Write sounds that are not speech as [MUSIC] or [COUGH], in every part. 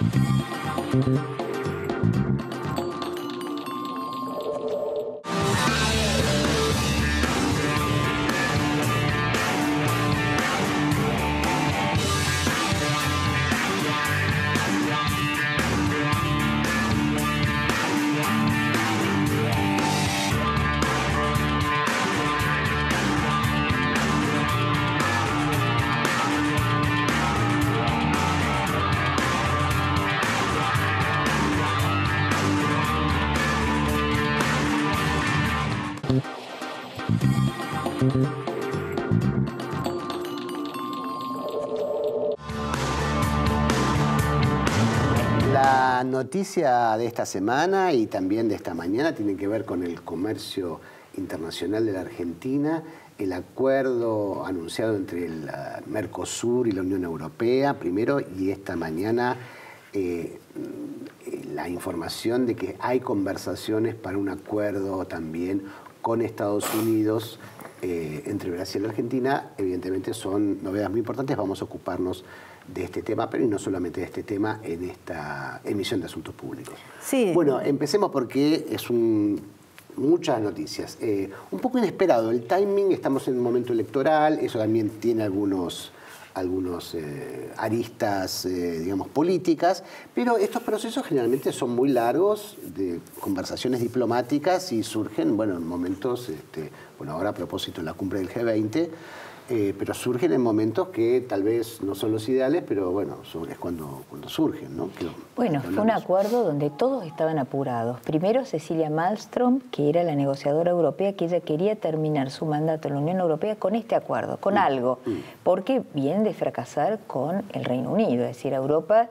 La noticia de esta semana y también de esta mañana tiene que ver con el comercio internacional de la Argentina, el acuerdo anunciado entre el uh, Mercosur y la Unión Europea primero y esta mañana eh, la información de que hay conversaciones para un acuerdo también con Estados Unidos eh, entre Brasil y Argentina, evidentemente son novedades muy importantes, vamos a ocuparnos de este tema, pero y no solamente de este tema en esta emisión de asuntos públicos. Sí. Bueno, empecemos porque es un, muchas noticias. Eh, un poco inesperado el timing, estamos en un momento electoral, eso también tiene algunos algunos eh, aristas, eh, digamos, políticas, pero estos procesos generalmente son muy largos, de conversaciones diplomáticas y surgen, bueno, en momentos, este, bueno, ahora a propósito de la cumbre del G20, eh, pero surgen en momentos que tal vez no son los ideales, pero bueno, es cuando, cuando surgen, ¿no? bueno, fue un acuerdo donde todos estaban apurados. Primero Cecilia Malmström, que era la negociadora europea, que ella quería terminar su mandato en la Unión Europea con este acuerdo, con mm, algo, mm. porque viene de fracasar con el Reino Unido, es decir, Europa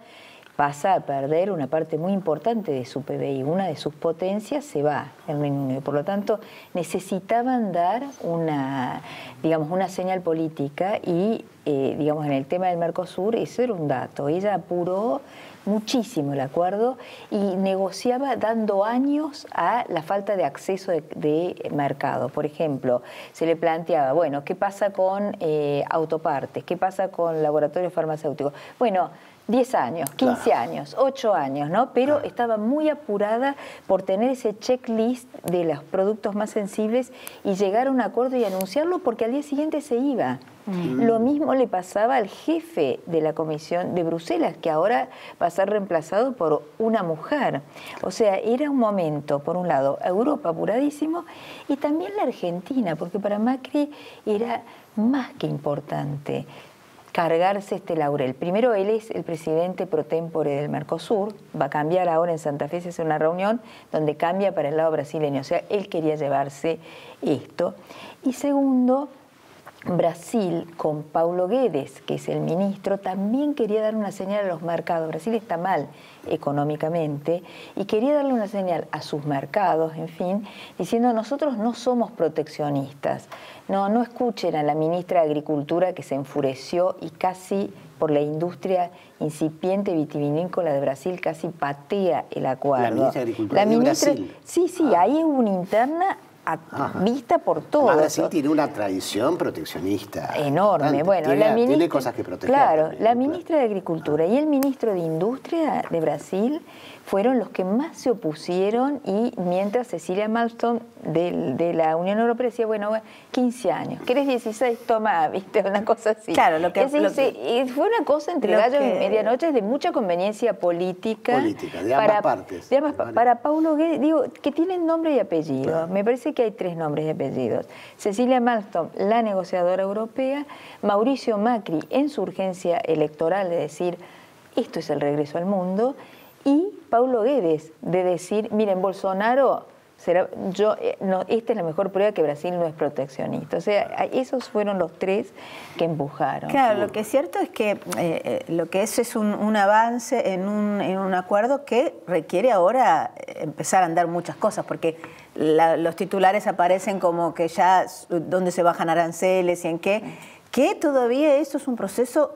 pasa a perder una parte muy importante de su PBI, una de sus potencias se va el Reino Unido. Por lo tanto, necesitaban dar una, digamos, una señal política y, eh, digamos, en el tema del Mercosur, eso era un dato. Ella apuró muchísimo el acuerdo y negociaba dando años a la falta de acceso de, mercado. Por ejemplo, se le planteaba, bueno, ¿qué pasa con eh, autopartes? ¿Qué pasa con laboratorios farmacéuticos? Bueno, 10 años, 15 años, 8 años, ¿no? Pero estaba muy apurada por tener ese checklist de los productos más sensibles y llegar a un acuerdo y anunciarlo porque al día siguiente se iba. Mm. Lo mismo le pasaba al jefe de la Comisión de Bruselas, que ahora va a ser reemplazado por una mujer. O sea, era un momento, por un lado, Europa apuradísimo y también la Argentina, porque para Macri era más que importante cargarse este laurel. Primero, él es el presidente pro tempore del Mercosur, va a cambiar ahora en Santa Fe, se hace una reunión donde cambia para el lado brasileño, o sea, él quería llevarse esto. Y segundo, Brasil, con Paulo Guedes, que es el ministro, también quería dar una señal a los mercados. Brasil está mal económicamente y quería darle una señal a sus mercados, en fin, diciendo nosotros no somos proteccionistas. No, no escuchen a la ministra de Agricultura que se enfureció y casi por la industria incipiente vitivinícola de Brasil casi patea el acuerdo. La ministra de Agricultura de Brasil. Sí, sí, ah. ahí hubo una interna vista por todo. Brasil tiene una tradición proteccionista. Enorme. Bueno, tiene, la ministra, tiene cosas que proteger. Claro, la ministra de Agricultura y el ministro de Industria de Brasil fueron los que más se opusieron y mientras Cecilia Malmström de, la Unión Europea decía, bueno, 15 años, ¿querés 16? Toma, [LAUGHS] viste, una cosa así. Claro, lo que... fue una cosa entre gallos y medianoche de mucha conveniencia política. Política, de ambas partes. para Paulo Guedes, digo, que tienen nombre y apellido. Me parece que hay tres nombres y apellidos. Cecilia Malmström, la negociadora europea, Mauricio Macri, en su urgencia electoral de decir, esto es el regreso al mundo, y Paulo Guedes de decir, miren, Bolsonaro, será, yo, eh, no, esta es la mejor prueba que Brasil no es proteccionista. O sea, esos fueron los tres que empujaron. Claro, lo que es cierto es que eh, eh, lo que es es un, avance en un, en un, acuerdo que requiere ahora empezar a andar muchas cosas, porque los titulares aparecen como que ya dónde se bajan aranceles y en qué, que todavía esto es un proceso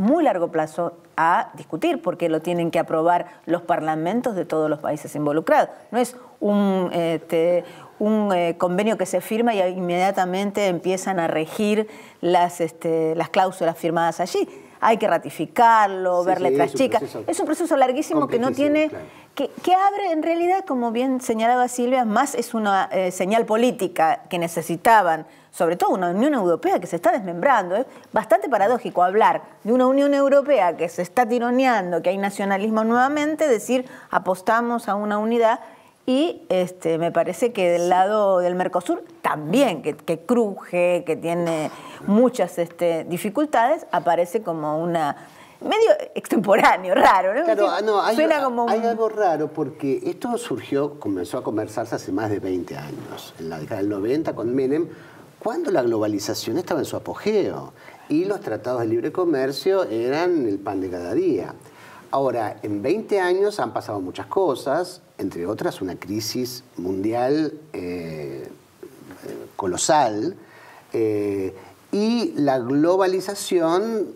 muy largo plazo a discutir, porque lo tienen que aprobar los parlamentos de todos los países involucrados. No es un, este, un eh, convenio que se firma y inmediatamente empiezan a regir las, este, las cláusulas firmadas allí. Hay que ratificarlo, ver letras chicas. Es un proceso larguísimo que no tiene... Que, abre en realidad, como bien señalaba Silvia, más es una eh, señal política que necesitaban, sobre todo una Unión Europea que se está desmembrando. Es bastante paradójico hablar de una Unión Europea que se está tironeando, que hay nacionalismo nuevamente, decir apostamos a una unidad y este, me parece que del lado del Mercosur también, que, cruje, que tiene muchas este, dificultades, aparece como una medio extemporáneo, raro, ¿no? Claro, no, hay, hay algo raro porque esto surgió, comenzó a conversarse hace más de 20 años, en la década del 90 con Menem, cuando la globalización estaba en su apogeo y los tratados de libre comercio eran el pan de cada día. Ahora, en 20 años han pasado muchas cosas, entre otras una crisis mundial eh, colosal, eh, y la globalización,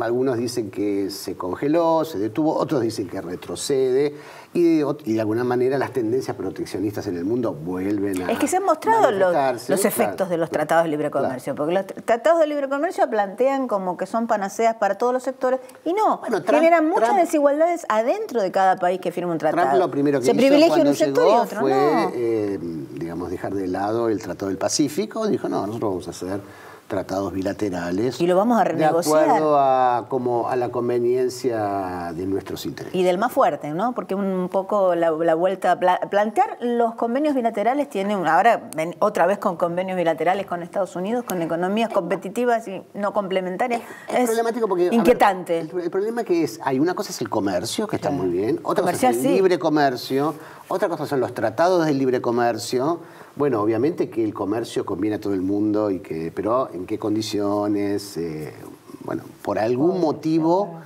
algunos dicen que se congeló, se detuvo, otros dicen que retrocede, y de, alguna manera las tendencias proteccionistas en el mundo vuelven a. Es que se han mostrado los, los, efectos de los tratados de libre comercio, porque los tratados de libre comercio plantean como que son panaceas para todos los sectores y no, generan muchas desigualdades adentro de cada país que firma un tratado. Trump lo primero que se privilegia un sector y otro fue, eh, digamos, dejar de lado el Tratado del Pacífico, dijo, no, nosotros vamos a hacer tratados bilaterales. Y lo vamos a renegociar. De acuerdo a, como a la conveniencia de nuestros intereses. Y del más fuerte, ¿no? Porque un poco la, vuelta a plantear los convenios bilaterales tiene, ahora otra vez con convenios bilaterales con Estados Unidos, con economías competitivas y no complementarias. Es, problemático porque... Inquietante. el, problema que es, hay una cosa es el comercio, que está muy bien, otra cosa es el libre comercio, otra cosa son los tratados de libre comercio, bueno, obviamente que el comercio conviene a todo el mundo, y que, pero ¿en qué condiciones? Eh, bueno, por algún motivo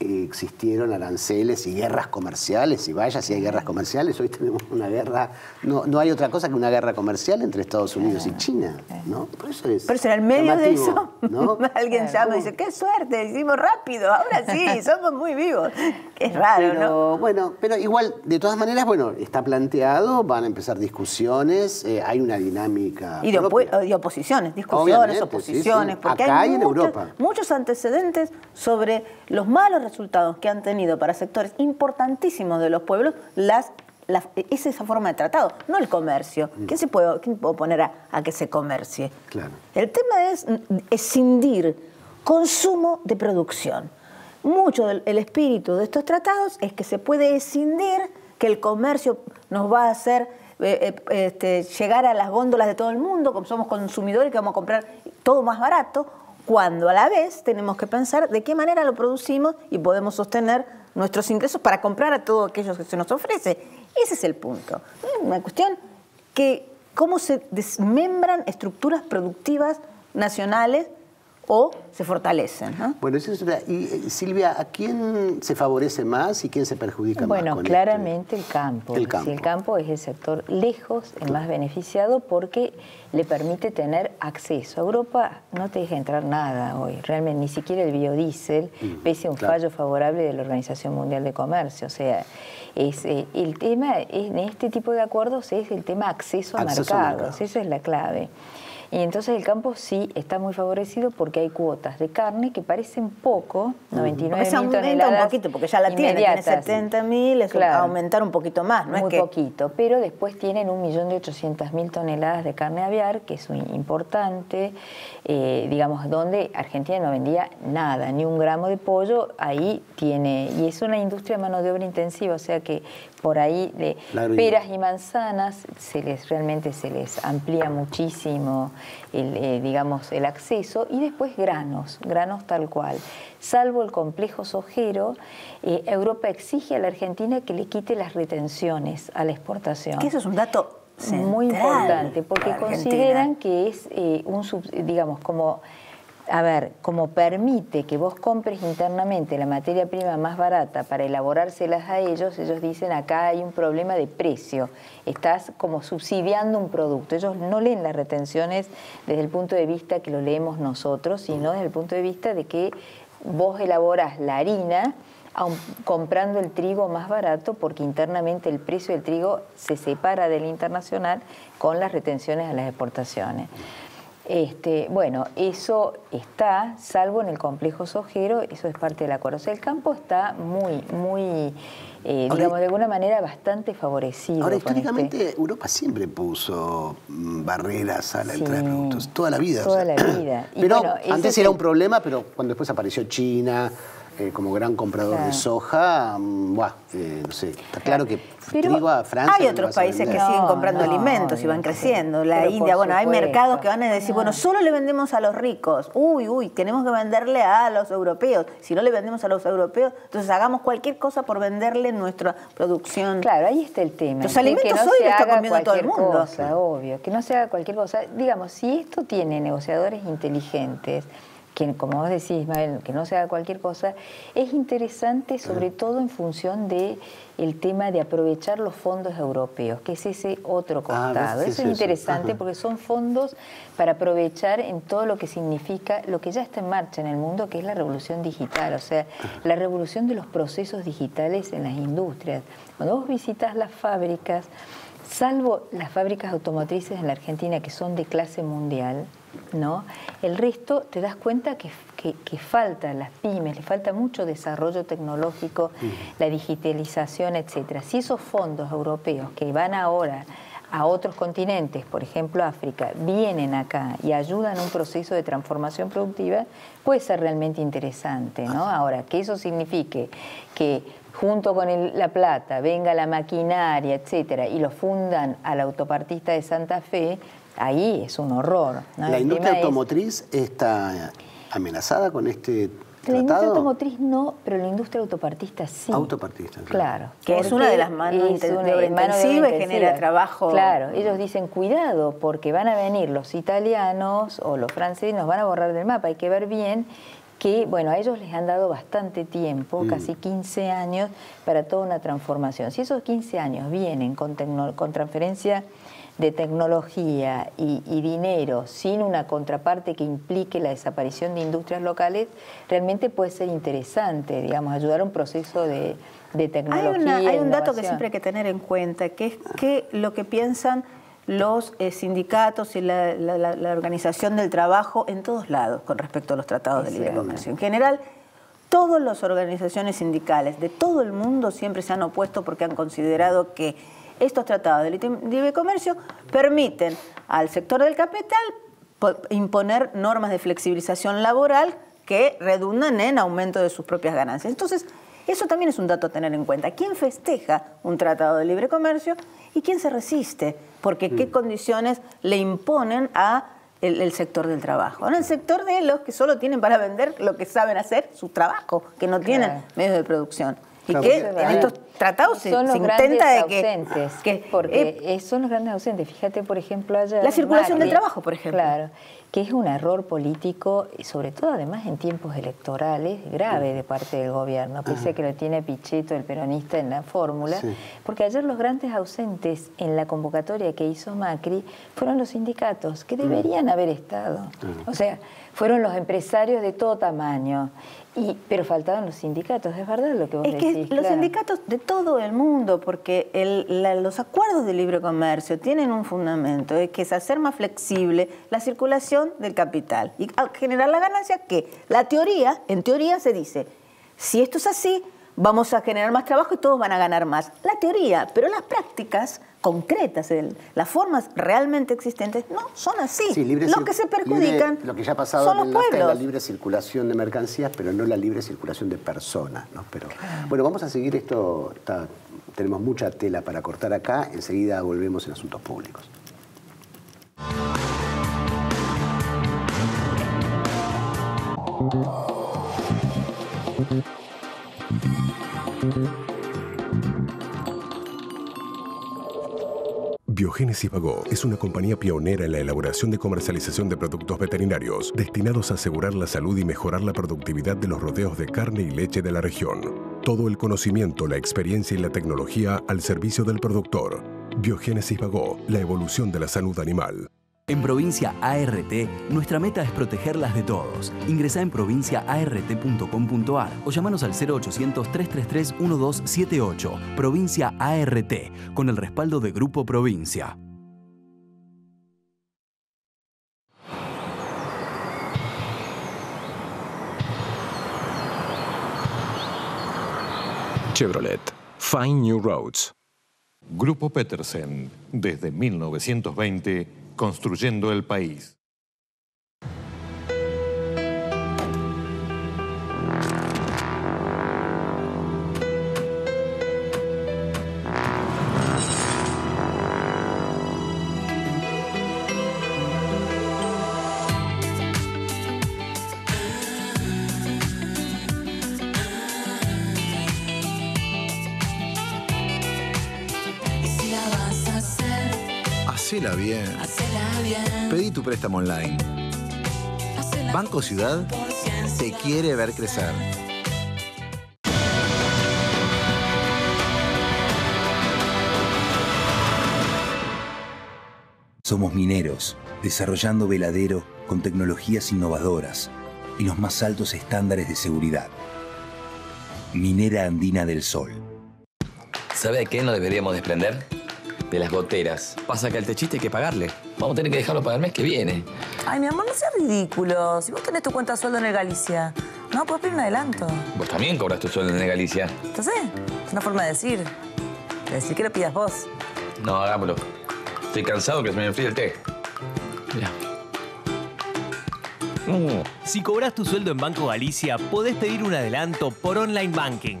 existieron aranceles y guerras comerciales, y vaya si hay guerras comerciales, hoy tenemos una guerra, no, no hay otra cosa que una guerra comercial entre Estados Unidos y China, ¿no? Por eso es Pero en el medio de eso, [LAUGHS] alguien llama y dice, qué suerte, hicimos rápido, ahora sí, [LAUGHS] somos muy vivos. Es raro, ¿no? Bueno, pero igual, de todas maneras, bueno, está planteado, van a empezar discusiones, eh, hay una dinámica Y de, oposiciones, discusiones, oposiciones, porque Acá hay en Europa. muchos antecedentes sobre los malos resultados que han tenido para sectores importantísimos de los pueblos las, es esa forma de tratado, no el comercio. Mm. ¿Quién se puede, quién puede oponer a, que se comercie? Claro. El tema es escindir consumo de producción. Mucho del espíritu de estos tratados es que se puede escindir que el comercio nos va a hacer eh, eh, este, llegar a las góndolas de todo el mundo, como somos consumidores que vamos a comprar todo más barato, cuando a la vez tenemos que pensar de qué manera lo producimos y podemos sostener nuestros ingresos para comprar a todo aquello que se nos ofrece. Ese es el punto. Una cuestión que cómo se desmembran estructuras productivas nacionales o se fortalecen. Bueno, eso es Y eh, Silvia, ¿a quién se favorece más y quién se perjudica más? Bueno, claramente el campo. El campo. el campo es el sector lejos, el más beneficiado porque le permite tener acceso. Europa no te deja entrar nada hoy, realmente ni siquiera el biodiesel, mm, pese a un fallo favorable de la Organización Mundial de Comercio. O sea, es, eh, el tema en este tipo de acuerdos es el tema acceso, a mercados, esa es la clave. Y entonces el campo sí está muy favorecido porque hay cuotas de carne que parecen poco, 99 mil toneladas. un poquito, porque ya la tiene, tiene 70 mil, es aumentar un poquito más, ¿no? Muy poquito, pero después tienen 1.800.000 toneladas de carne aviar, que es muy importante, eh, digamos, donde Argentina no vendía nada, ni un gramo de pollo, ahí tiene, y es una industria de mano de obra intensiva, o sea que por ahí de peras y manzanas se les realmente se les amplía muchísimo el, eh, digamos el acceso y después granos granos tal cual. Salvo el complejo sojero eh, Europa exige a la Argentina que le quite las retenciones a la exportación. Eso es un dato muy importante porque consideran que es eh, un digamos como a ver, como permite que vos compres internamente la materia prima más barata para elaborárselas a ellos, ellos dicen acá hay un problema de precio, estás como subsidiando un producto. Ellos no leen las retenciones desde el punto de vista que lo leemos nosotros, sino desde el punto de vista de que vos elaborás la harina comprando el trigo más barato porque internamente el precio del trigo se separa del internacional con las retenciones a las exportaciones. Este, bueno, eso está, salvo en el complejo sojero, eso es parte del acuerdo. O sea, el campo está muy, muy, eh, digamos, de alguna manera bastante favorecido. Ahora, históricamente este Europa siempre puso mm, barreras a la entrada de productos, toda la vida. Toda la vida. [CLEARS THROAT] pero antes era un problema, pero cuando después apareció China, eh, como gran comprador de soja, mm, eh, no sé, está claro que trigo a Francia. Hay otros países que siguen comprando alimentos y van creciendo. La India, bueno, hay mercados que van a decir, bueno, solo le vendemos a los ricos. Uy, uy, tenemos que venderle a los europeos. Si no le vendemos a los europeos, entonces hagamos cualquier cosa por venderle nuestra producción. Claro, ahí está el tema. Los alimentos que hoy lo está comiendo todo el mundo. Cosa, obvio, que no se haga cualquier cosa. Digamos, si esto tiene negociadores inteligentes, que como vos decís, Ismael, que no se haga cualquier cosa, es interesante sobre todo en función de el tema de aprovechar los fondos europeos, que es ese otro ah, costado. eso es interesante porque son fondos para aprovechar en todo lo que significa lo que ya está en marcha en el mundo, que es la revolución digital, o sea, la revolución de los procesos digitales en las industrias. Cuando vos visitas las fábricas, salvo las fábricas automotrices en la Argentina que son de clase mundial, ¿no? El resto te das cuenta que, que, falta las pymes, le falta mucho desarrollo tecnológico, la digitalización, etcétera. Si esos fondos europeos que van ahora a otros continentes, por ejemplo África, vienen acá y ayudan a un proceso de transformación productiva, puede ser realmente interesante, ¿no? Ahora, que eso signifique que junto con la plata venga la maquinaria, etcétera, y lo fundan al autopartista de Santa Fe, ahí es un horror. ¿La industria automotriz está amenazada con este tratado? La industria automotriz no, pero la industria autopartista sí. Autopartista, claro. Que es una de las manos intensivas y genera trabajo. Claro, ellos dicen cuidado porque van a venir los italianos o los franceses nos van a borrar del mapa, hay que ver bien que, bueno, a ellos les han dado bastante tiempo, mm. casi 15 años, para toda una transformación. Si esos 15 años vienen con, con transferencia de tecnología y, dinero sin una contraparte que implique la desaparición de industrias locales, realmente puede ser interesante, digamos, ayudar a un proceso de, tecnología. Hay, hay un dato que siempre hay que tener en cuenta, que es que lo que piensan los eh, sindicatos y la, organización del trabajo en todos lados con respecto a los tratados de libre comercio. En general, todas las organizaciones sindicales de todo el mundo siempre se han opuesto porque han considerado que estos tratados de libre comercio permiten al sector del capital imponer normas de flexibilización laboral que redundan en aumento de sus propias ganancias. Entonces, eso también es un dato a tener en cuenta. ¿Quién festeja un tratado de libre comercio y quién se resiste? Porque qué mm. condiciones le imponen a el, sector del trabajo. En el sector de los que solo tienen para vender lo que saben hacer, su trabajo, que no tienen medios de producción. Y que en estos tratados se, intenta de que, porque eh, son los grandes ausentes. Fíjate, por ejemplo, allá la circulación del trabajo, por ejemplo. Claro, que es un error político y sobre todo además en tiempos electorales grave de parte del gobierno, pese a que lo tiene Pichetto, el peronista, en la fórmula, porque ayer los grandes ausentes en la convocatoria que hizo Macri fueron los sindicatos, que deberían haber estado. O sea, fueron los empresarios de todo tamaño. Y, pero faltaban los sindicatos, es verdad lo que vos decís. Es que los sindicatos de todo el mundo, porque los acuerdos de libre comercio tienen un fundamento, es que es hacer más flexible la circulación del capital y generar la ganancia que la teoría, en teoría se dice, si esto es así, vamos a generar más trabajo y todos van a ganar más. La teoría, pero las prácticas concretas, las formas realmente existentes, no son así. lo que se perjudican lo que ya ha pasado son los pueblos. la libre circulación de mercancías, pero no la libre circulación de personas. ¿no? Pero, bueno, vamos a seguir esto, tenemos mucha tela para cortar acá, enseguida volvemos en asuntos públicos. Biogénesis Vago es una compañía pionera en la elaboración de comercialización de productos veterinarios destinados a asegurar la salud y mejorar la productividad de los rodeos de carne y leche de la región. Todo el conocimiento, la experiencia y la tecnología al servicio del productor. Biogénesis Vago, la evolución de la salud animal. En Provincia ART, nuestra meta es protegerlas de todos. Ingresa en provinciaart.com.ar o llamanos al 0800-333-1278. Provincia ART, con el respaldo de Grupo Provincia. Chevrolet. Find New Roads. Grupo Petersen, desde 1920, construyendo el país. Hacela bien. Pedí tu préstamo online. Banco Ciudad te quiere ver crecer. Somos mineros, desarrollando veladero con tecnologías innovadoras y los más altos estándares de seguridad. Minera Andina del Sol. ¿Sabe de qué no deberíamos desprender? De las goteras. Pasa que al techista hay que pagarle. Vamos a tener que dejarlo para el mes que viene. Ay, mi amor, no seas ridículo. Si vos tenés tu cuenta de sueldo en el Galicia, no puedes pedir un adelanto. Vos también cobras tu sueldo en el Galicia. Entonces, es una forma de decir. De decir que lo pidas vos. No, hagámoslo. Estoy cansado que se me enfríe el té. Mira. Si cobras tu sueldo en Banco Galicia, podés pedir un adelanto por online banking.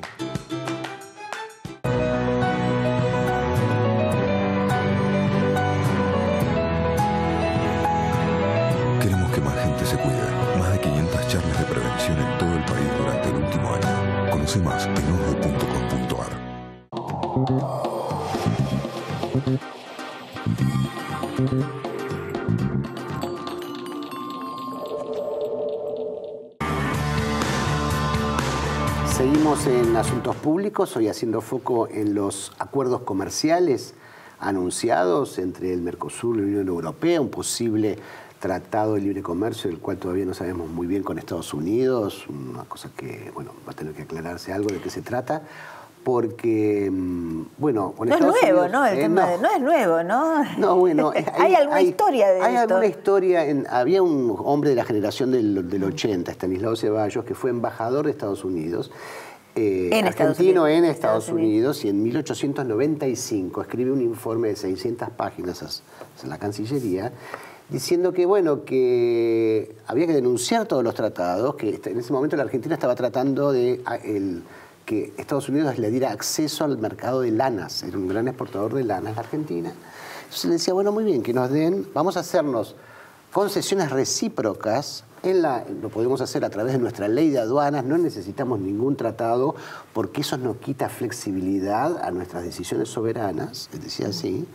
Seguimos en asuntos públicos, hoy haciendo foco en los acuerdos comerciales anunciados entre el Mercosur y la Unión Europea, un posible tratado de libre comercio del cual todavía no sabemos muy bien con Estados Unidos, una cosa que, bueno, va a tener que aclararse algo de qué se trata, porque, mm, bueno, con No es nuevo, Unidos- ¿no? El eh, tema no. de- no es nuevo, ¿no? No, bueno. [LAUGHS] ¿Hay alguna historia de Hay esto? alguna historia. en- había un hombre de la generación del, del 80, Estanislao Ceballos, que fue embajador de Estados Unidos. eh, En argentino Unidos. en Estados Estados Unidos, y en 1895 escribe un informe de 600 páginas a la Cancillería diciendo que bueno que había que denunciar todos los tratados que en ese momento la Argentina estaba tratando de a, el- que Estados Unidos le diera acceso al mercado de lanas. Era un gran exportador de lanas la Argentina. Entonces le decía bueno muy bien que nos den vamos a hacernos concesiones recíprocas en la, lo podemos hacer a través de nuestra ley de aduanas, no necesitamos ningún tratado porque eso nos quita flexibilidad a nuestras decisiones soberanas, decir, así,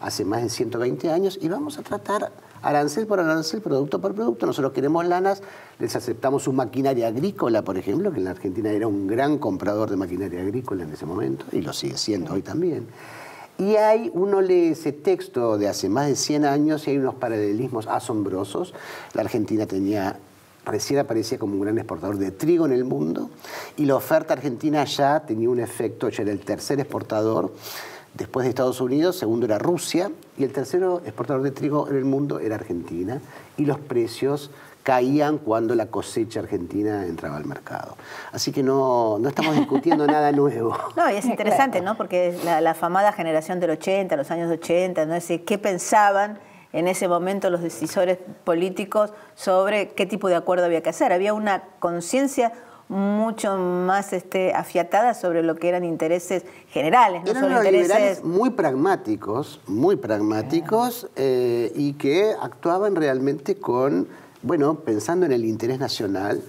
hace más de 120 años, y vamos a tratar arancel por arancel, producto por producto. Nosotros queremos lanas, les aceptamos su maquinaria agrícola, por ejemplo, que en la Argentina era un gran comprador de maquinaria agrícola en ese momento, y lo sigue siendo hoy también. Y hay, uno lee ese texto de hace más de 100 años y hay unos paralelismos asombrosos. La Argentina tenía, recién aparecía como un gran exportador de trigo en el mundo y la oferta argentina ya tenía un efecto, ya era el tercer exportador después de Estados Unidos, segundo era Rusia y el tercero exportador de trigo en el mundo era Argentina y los precios caían cuando la cosecha argentina entraba al mercado. Así que no, no estamos discutiendo nada nuevo. [LAUGHS] No, y es interesante, ¿no? Porque la, la famada generación del 80, los años 80, ¿no? Es decir, ¿qué pensaban en ese momento los decisores políticos sobre qué tipo de acuerdo había que hacer? Había una conciencia mucho más este, afiatada sobre lo que eran intereses generales, no Eran solo intereses... muy pragmáticos, muy pragmáticos, eh, y que actuaban realmente con, bueno, pensando en el interés nacional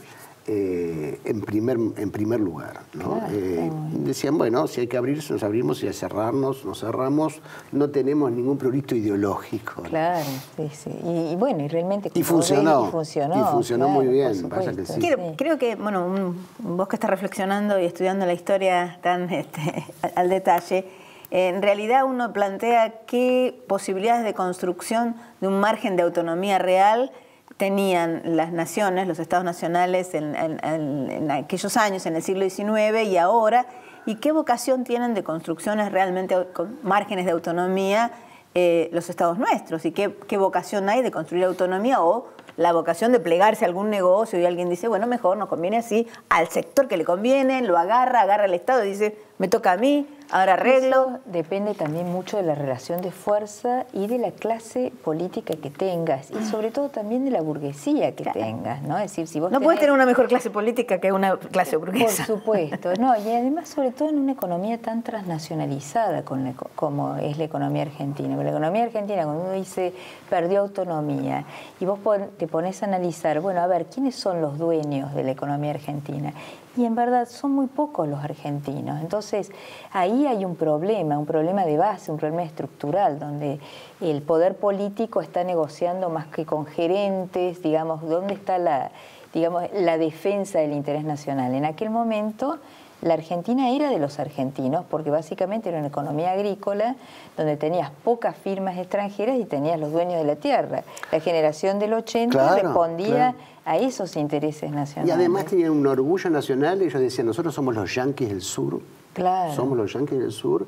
eh, en, primer, en primer lugar. ¿no? Eh, decían, bueno, si hay que abrirse, nos abrimos, si hay que cerrarnos, nos cerramos, no tenemos ningún prurito ideológico. ¿no? Claro, sí, sí. Y, y bueno, y realmente... Y funcionó, Y funcionó, y funcionó claro, muy bien, por vaya que supuesto. sí. Quiero- Creo que, bueno, un- vos que estás reflexionando y estudiando la historia tan [LAUGHS] este, al detalle, en realidad uno plantea qué posibilidades de construcción de un margen de autonomía real tenían las naciones, los estados nacionales en, en aquellos años, en el siglo XIX y ahora, y qué vocación tienen de construcciones realmente con márgenes de autonomía eh, los estados nuestros y qué, qué, vocación hay de construir autonomía o la vocación de plegarse a algún negocio y alguien dice, bueno, mejor nos conviene así, al sector que le conviene, lo agarra, agarra al Estado y dice, me toca a mí, ahora arreglo. depende también mucho de la relación de fuerza y de la clase política que tengas y sobre todo también de la burguesía que tengas, ¿no? Es decir, si vos no puedes tener una mejor clase política que una clase burguesa. Por supuesto, no, y además sobre todo en una economía tan transnacionalizada como es la economía argentina. la economía argentina cuando uno dice perdió autonomía y vos te pones a analizar, bueno, a ver, ¿quiénes son los dueños de la economía argentina? Y en verdad son muy pocos los argentinos. Entonces, ahí hay un problema, un problema de base, un problema estructural, donde el poder político está negociando más que con gerentes, digamos, ¿dónde está la, digamos, la defensa del interés nacional? En aquel momento la Argentina era de los argentinos, porque básicamente era una economía agrícola donde tenías pocas firmas extranjeras y tenías los dueños de la tierra. La generación del 80 respondía a esos intereses nacionales. Y además tenían un orgullo nacional, ellos decían, nosotros somos los yanquis del sur, claro. somos los yanquis del sur,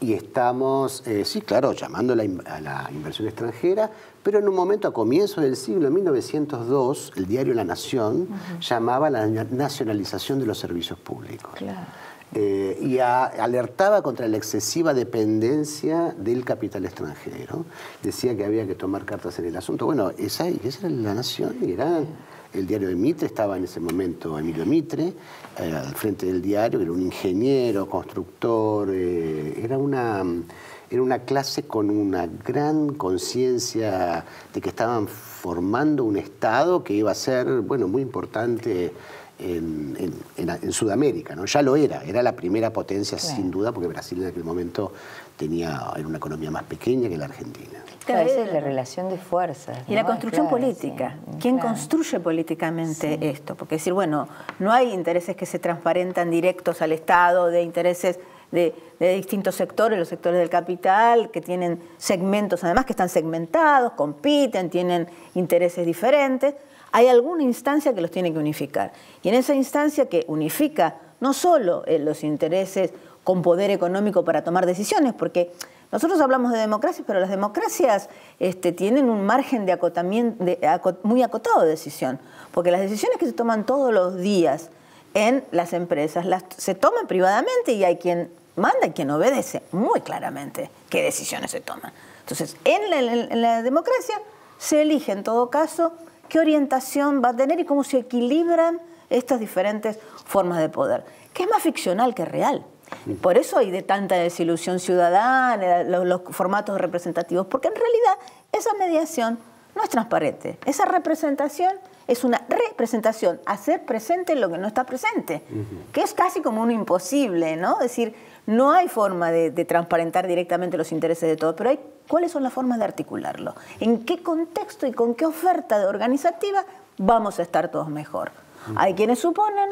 y estamos, eh, sí, claro, llamando a la, inversión extranjera, pero en un momento a comienzos del siglo 1902, el diario La Nación llamaba a la nacionalización de los servicios públicos. Eh, y alertaba contra la excesiva dependencia del capital extranjero. Decía que había que tomar cartas en el asunto. Bueno, esa, esa era la nación y era el diario de Mitre, estaba en ese momento Emilio Mitre, eh, al frente del diario, era un ingeniero, constructor, eh, era, una, era una clase con una gran conciencia de que estaban formando un Estado que iba a ser, bueno, muy importante en, Sudamérica, ¿no? Ya lo era, era la primera potencia sin duda, porque Brasil en aquel momento tenía, era una economía más pequeña que la Argentina. Esa es la relación de fuerzas. Y la construcción política. ¿Quién construye políticamente esto? Porque decir, bueno, no hay intereses que se transparentan directos al Estado, de intereses de, de, distintos sectores, los sectores del capital, que tienen segmentos, además que están segmentados, compiten, tienen intereses diferentes hay alguna instancia que los tiene que unificar. Y en esa instancia que unifica no solo eh, los intereses con poder económico para tomar decisiones, porque nosotros hablamos de democracia, pero las democracias este, tienen un margen de acotamiento muy acotado de decisión, porque las decisiones que se toman todos los días en las empresas las, se toman privadamente y hay quien manda y quien obedece muy claramente qué decisiones se toman. Entonces, en la democracia se elige en todo caso qué orientación va a tener y cómo se equilibran estas diferentes formas de poder, que es más ficcional que real. Por eso hay de tanta desilusión ciudadana, los, formatos representativos, porque en realidad esa mediación no es transparente. Esa representación es una representación, hacer presente lo que no está presente, que es casi como un imposible, ¿no? Es decir, no hay forma de, de transparentar directamente los intereses de todos, pero hay ¿Cuáles son las formas de articularlo? ¿En qué contexto y con qué oferta organizativa vamos a estar todos mejor? Hay quienes suponen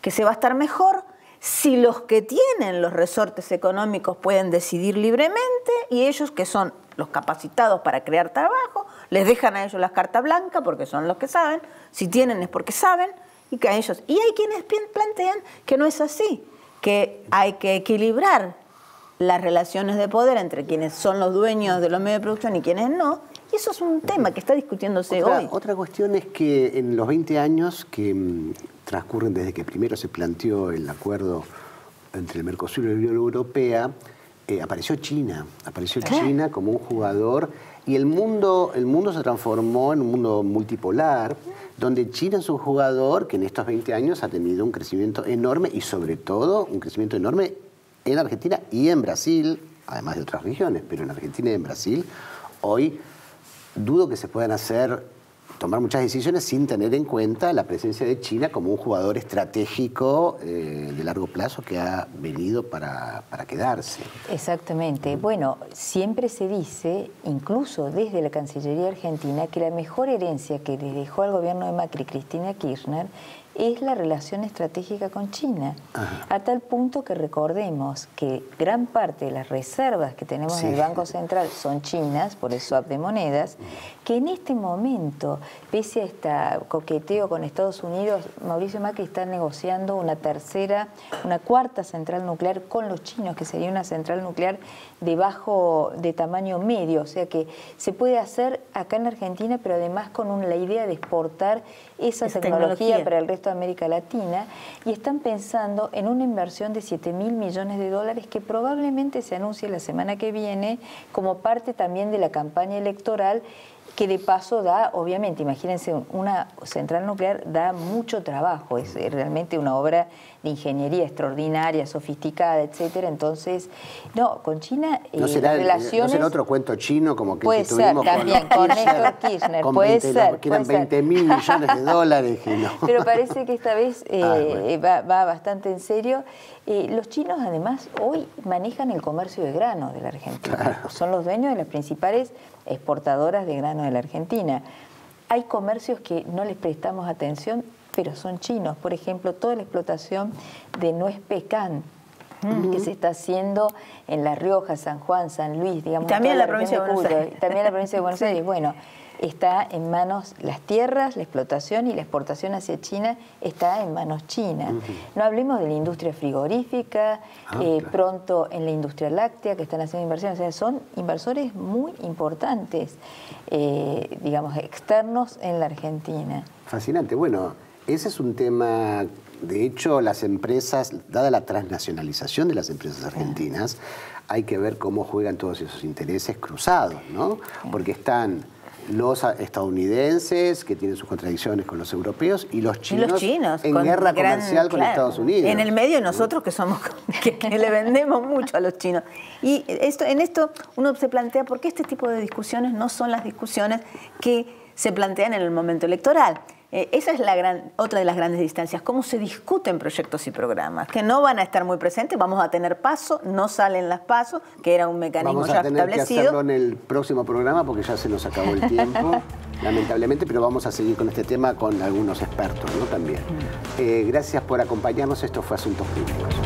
que se va a estar mejor si los que tienen los resortes económicos pueden decidir libremente y ellos que son los capacitados para crear trabajo, les dejan a ellos las cartas blancas porque son los que saben, si tienen es porque saben, y que a ellos. Y hay quienes plantean que no es así, que hay que equilibrar las relaciones de poder entre quienes son los dueños de los medios de producción y quienes no. Y eso es un tema que está discutiéndose hoy. Otra cuestión es que en los 20 años que mm, transcurren desde que primero se planteó el acuerdo entre el Mercosur y la Unión Europea, eh, apareció China. Apareció China como un jugador y el mundo, el mundo se transformó en un mundo multipolar, donde China es un jugador que en estos 20 años ha tenido un crecimiento enorme y sobre todo un crecimiento enorme en Argentina y en Brasil, además de otras regiones, pero en Argentina y en Brasil, hoy dudo que se puedan hacer, tomar muchas decisiones sin tener en cuenta la presencia de China como un jugador estratégico eh, de largo plazo que ha venido para, para quedarse. Exactamente. Bueno, siempre se dice, incluso desde la Cancillería Argentina, que la mejor herencia que le dejó al gobierno de Macri Cristina Kirchner es la relación estratégica con China. A tal punto que recordemos que gran parte de las reservas que tenemos en el Banco Central son chinas, por el swap de monedas, que en este momento, pese a este coqueteo con Estados Unidos, Mauricio Macri está negociando una tercera, una cuarta central nuclear con los chinos, que sería una central nuclear de bajo, de tamaño medio, o sea que se puede hacer acá en Argentina, pero además con la idea de exportar esa tecnología, para el resto de América Latina y están pensando en una inversión de 7 mil millones de dólares que probablemente se anuncie la semana que viene como parte también de la campaña electoral que de paso da, obviamente, imagínense, una central nuclear da mucho trabajo, es realmente una obra de ingeniería extraordinaria, sofisticada, etcétera. Entonces, no, con China eh, ¿No será, relaciones... ¿No será otro cuento chino como que puede ser, también, con, Néstor Kirchner, puede ser. Que eran 20 mil millones de [LAUGHS] dólares. Pero parece que esta vez ah, eh, va, bastante en serio. Eh, los chinos, además, hoy manejan el comercio de grano de la Argentina. Son los dueños de las principales exportadoras de grano de la Argentina. Hay comercios que no les prestamos atención, pero son chinos. Por ejemplo, toda la explotación de nuez pecan que se está haciendo en La Rioja, San Juan, San Luis, digamos. también la, provincia de Buenos Aires. También la provincia de [LAUGHS] Buenos Aires. Bueno, está en manos las tierras, la explotación y la exportación hacia China está en manos chinas. No hablemos de la industria frigorífica, ah, eh, pronto en la industria láctea que están haciendo inversiones, o sea, son inversores muy importantes, eh, digamos, externos en la Argentina. Fascinante. Bueno, ese es un tema de hecho, las empresas, dada la transnacionalización de las empresas argentinas, hay que ver cómo juegan todos esos intereses cruzados, ¿no? Porque están los estadounidenses, que tienen sus contradicciones con los europeos, y los chinos, en guerra comercial con Estados Unidos. En el medio nosotros que somos [LAUGHS] que, le vendemos mucho a los chinos. Y esto, en esto uno se plantea por qué este tipo de discusiones no son las discusiones que se plantean en el momento electoral. Eh, esa es la gran, otra de las grandes distancias, cómo se discuten proyectos y programas, que no van a estar muy presentes, vamos a tener paso, no salen las pasos, que era un mecanismo ya establecido. Vamos a tener que hacerlo en el próximo programa porque ya se nos acabó el [LAUGHS] tiempo, lamentablemente, pero vamos a seguir con este tema con algunos expertos ¿no? también. Eh, gracias por acompañarnos, esto fue Asuntos Públicos.